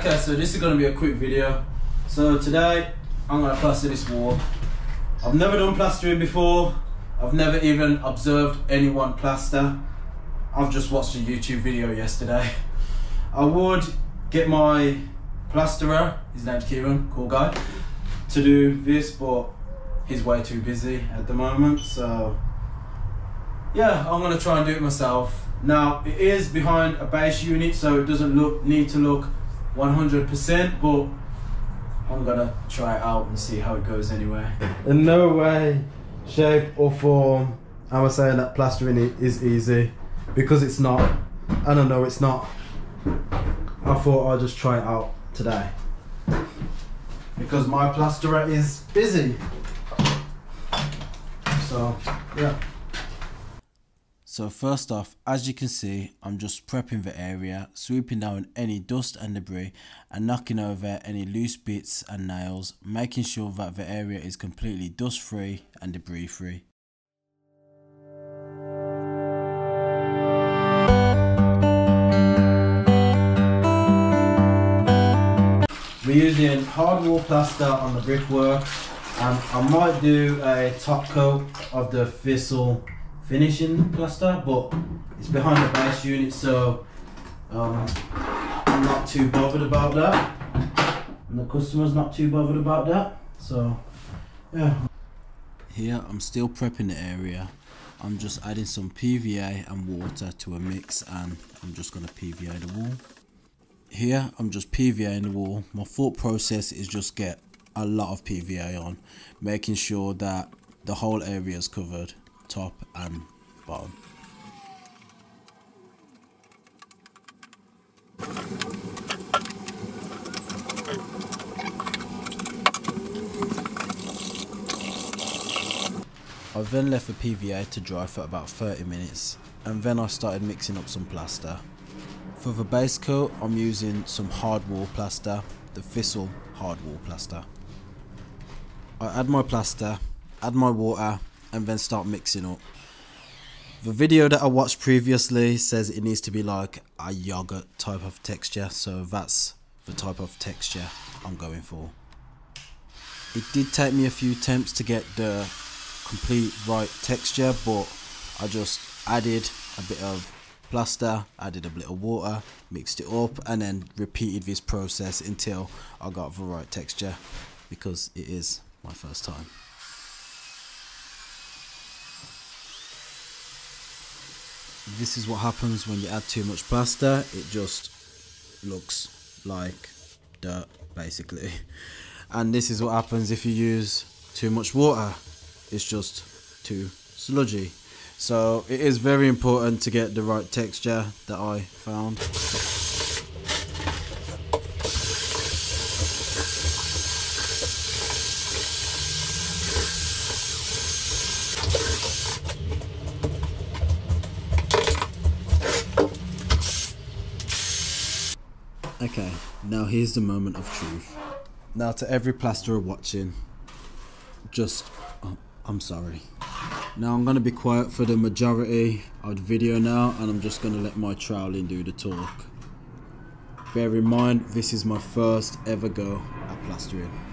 Okay, so this is gonna be a quick video. So today, I'm gonna plaster this wall. I've never done plastering before. I've never even observed anyone plaster. I've just watched a YouTube video yesterday. I would get my plasterer, his name's Kieran, cool guy, to do this, but he's way too busy at the moment, so yeah, I'm gonna try and do it myself. Now, it is behind a base unit, so it doesn't look need to look 100%, but I'm gonna try it out and see how it goes anyway. In no way, shape or form am I saying that plastering it is easy, because it's not. I don't know, it's not. I thought I'd just try it out today. Because my plasterer is busy. So, yeah. So first off, as you can see, I'm just prepping the area, sweeping down any dust and debris and knocking over any loose bits and nails, making sure that the area is completely dust free and debris free. We're using hard wall plaster on the brickwork and I might do a top coat of the Thistle finishing plaster, but it's behind the base unit, so um, I'm not too bothered about that. And the customer's not too bothered about that. So, yeah. Here I'm still prepping the area. I'm just adding some PVA and water to a mix and I'm just going to PVA the wall. Here I'm just PVAing the wall. My thought process is just get a lot of PVA on, making sure that the whole area is covered top and bottom. I then left the PVA to dry for about 30 minutes and then I started mixing up some plaster. For the base coat I'm using some hard wall plaster, the Thistle hard wall plaster. I add my plaster, add my water and then start mixing up. The video that I watched previously says it needs to be like a yogurt type of texture, so that's the type of texture I'm going for. It did take me a few attempts to get the complete right texture, but I just added a bit of plaster, added a bit of water, mixed it up, and then repeated this process until I got the right texture because it is my first time. This is what happens when you add too much plaster. It just looks like dirt basically. And this is what happens if you use too much water. It's just too sludgy. So it is very important to get the right texture that I found Okay, now here's the moment of truth. Now to every plasterer watching, just, oh, I'm sorry. Now I'm going to be quiet for the majority of the video now and I'm just going to let my troweling do the talk. Bear in mind, this is my first ever go at plastering.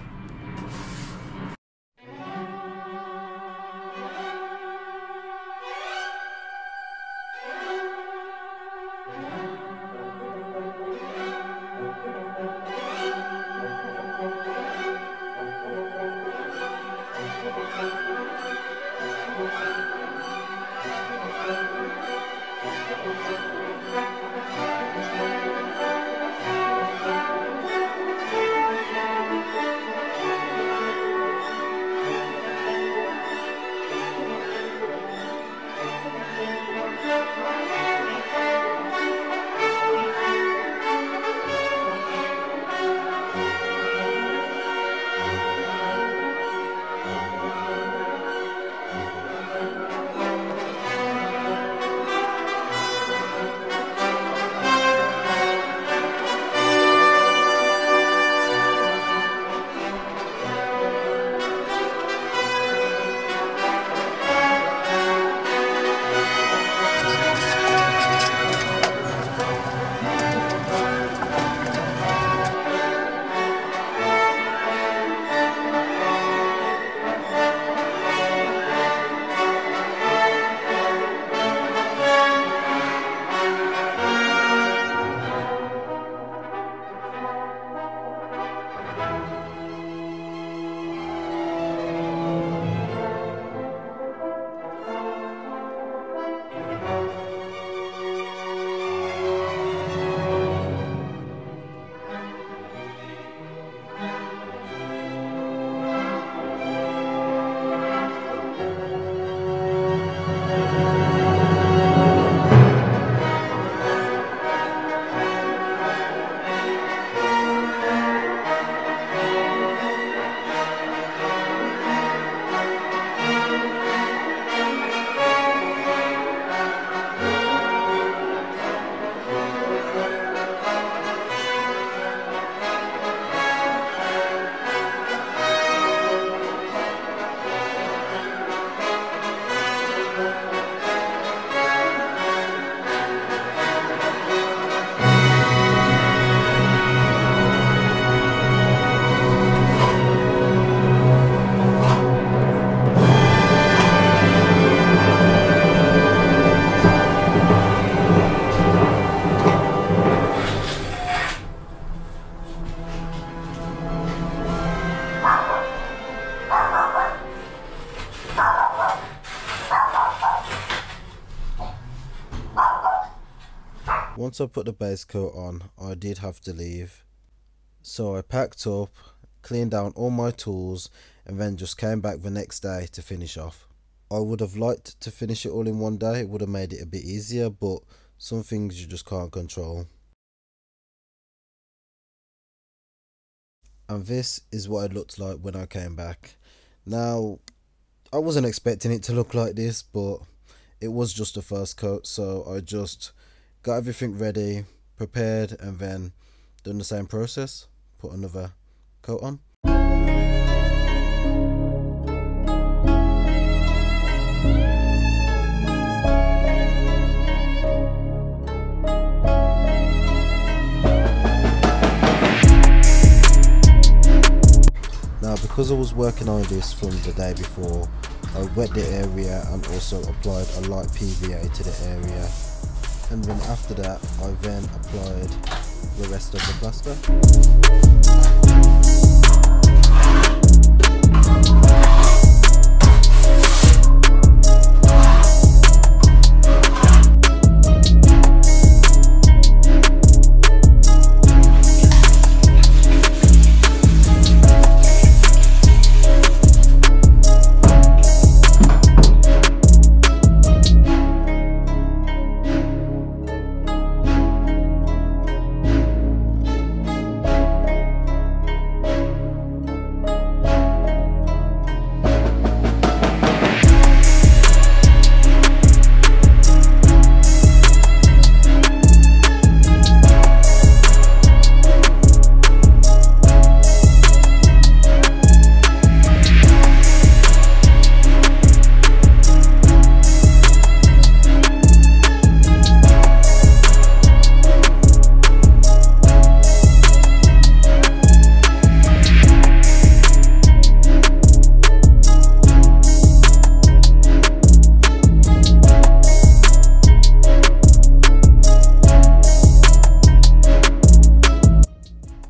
Once I put the base coat on, I did have to leave. So I packed up, cleaned down all my tools, and then just came back the next day to finish off. I would have liked to finish it all in one day, it would have made it a bit easier, but some things you just can't control. And this is what it looked like when I came back. Now, I wasn't expecting it to look like this, but it was just a first coat, so I just got everything ready, prepared, and then done the same process, put another coat on. Because I was working on this from the day before, I wet the area and also applied a light PVA to the area and then after that I then applied the rest of the plaster.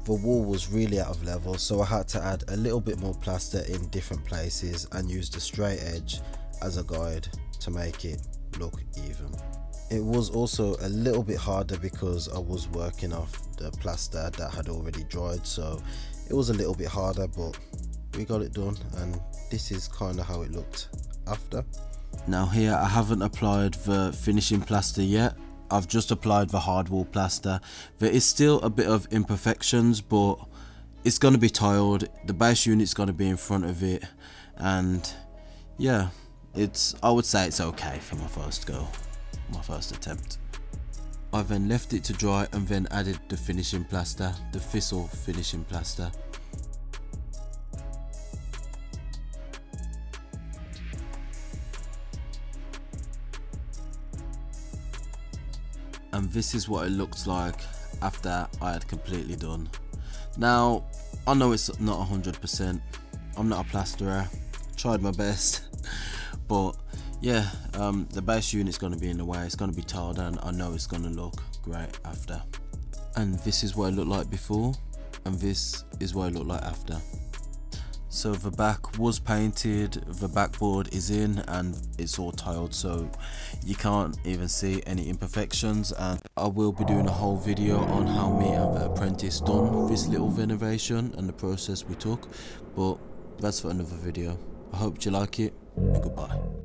The wall was really out of level so I had to add a little bit more plaster in different places and use the straight edge as a guide to make it look even. It was also a little bit harder because I was working off the plaster that had already dried so it was a little bit harder but we got it done and this is kind of how it looked after. Now here I haven't applied the finishing plaster yet I've just applied the hardwall plaster. There is still a bit of imperfections, but it's going to be tiled. The base unit's going to be in front of it, and yeah, it's. I would say it's okay for my first go, my first attempt. I then left it to dry and then added the finishing plaster, the Thistle finishing plaster. And this is what it looked like after I had completely done. Now, I know it's not 100%, I'm not a plasterer, tried my best, but yeah, um, the base unit's going to be in the way, it's going to be tiled and I know it's going to look great after. And this is what it looked like before, and this is what it looked like after so the back was painted the backboard is in and it's all tiled so you can't even see any imperfections. And I will be doing a whole video on how me and the apprentice done this little renovation and the process we took. But that's for another video. I hope you like it and goodbye